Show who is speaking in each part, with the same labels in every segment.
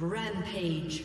Speaker 1: Rampage.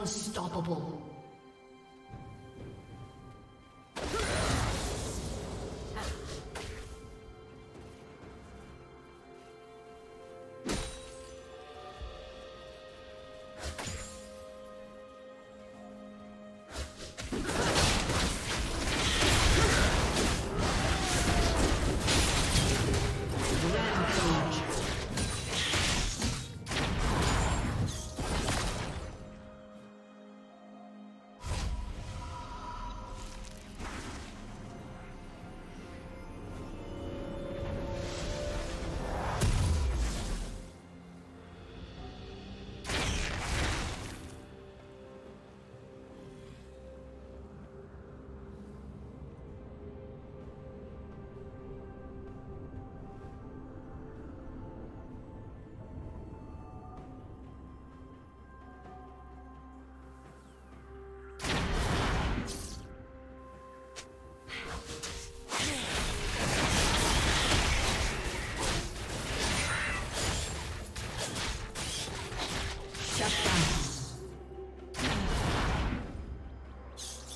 Speaker 1: Unstoppable.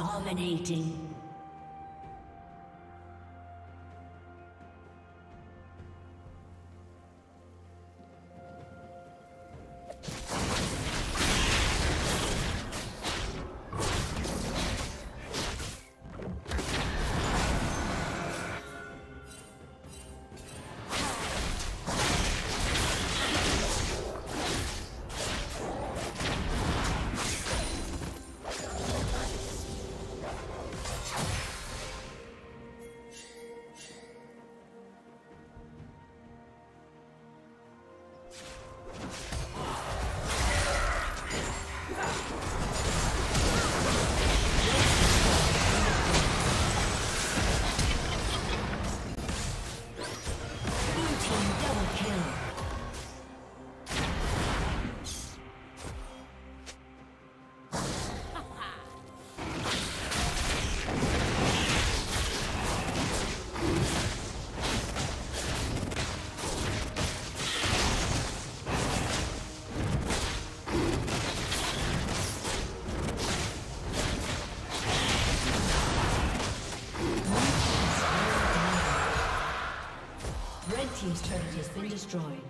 Speaker 1: Dominating. Destroyed.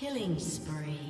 Speaker 1: Killing spree.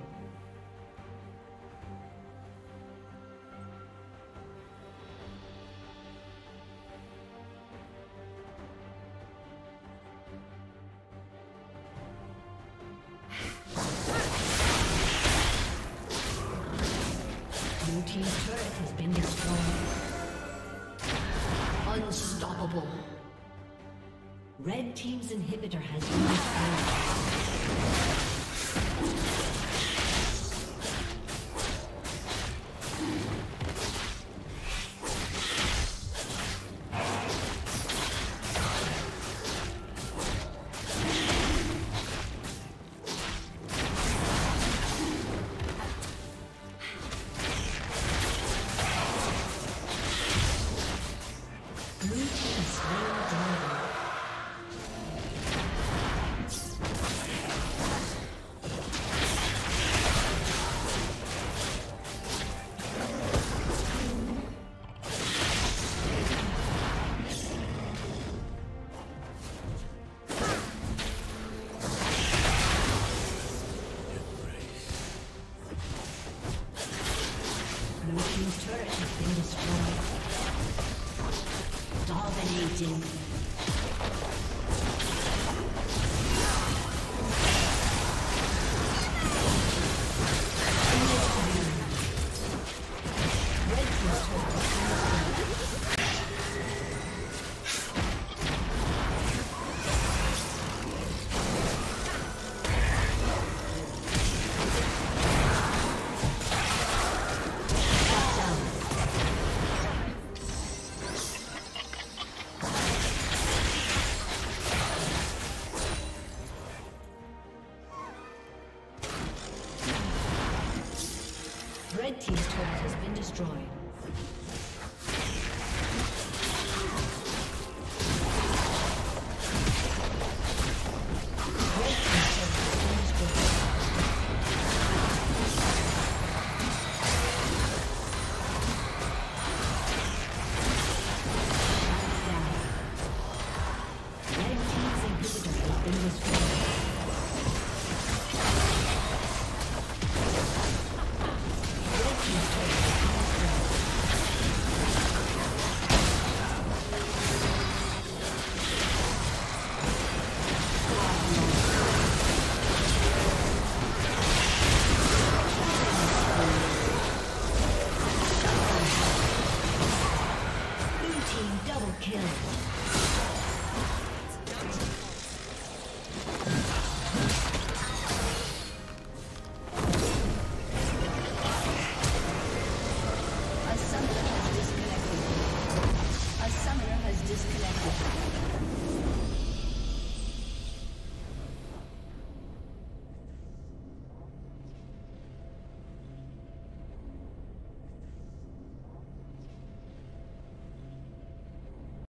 Speaker 1: Team's turret has been destroyed. Unstoppable. Red Team's inhibitor has been destroyed.